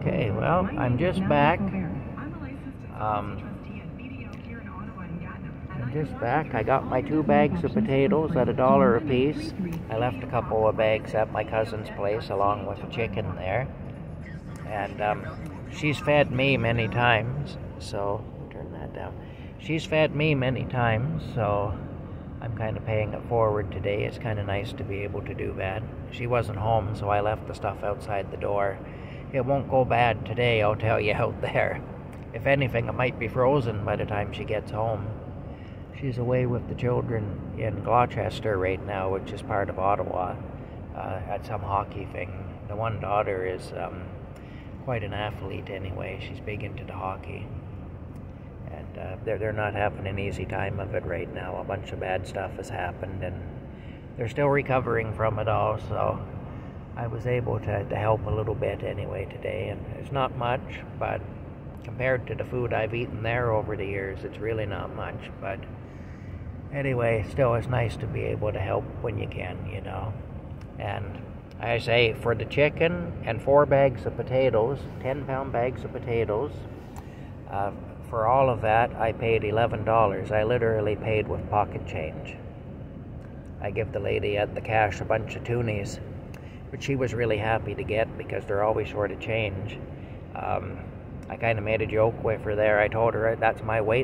Okay, well, I'm just back. Um, I'm just back. I got my two bags of potatoes at a dollar a piece. I left a couple of bags at my cousin's place along with a chicken there. And um, she's fed me many times, so turn that down. She's fed me many times, so I'm kind of paying it forward today. It's kind of nice to be able to do that. She wasn't home, so I left the stuff outside the door it won't go bad today, I'll tell you out there. If anything, it might be frozen by the time she gets home. She's away with the children in Gloucester right now, which is part of Ottawa, uh, at some hockey thing. The one daughter is um, quite an athlete anyway. She's big into the hockey. And uh, they're, they're not having an easy time of it right now. A bunch of bad stuff has happened, and they're still recovering from it all, so I was able to, to help a little bit anyway today, and it's not much, but compared to the food I've eaten there over the years, it's really not much. But anyway, still, it's nice to be able to help when you can, you know. And I say for the chicken and four bags of potatoes, 10 pound bags of potatoes, uh, for all of that, I paid $11. I literally paid with pocket change. I give the lady at the cash a bunch of toonies which she was really happy to get because they're always short of change. Um, I kind of made a joke with her there. I told her that's my weight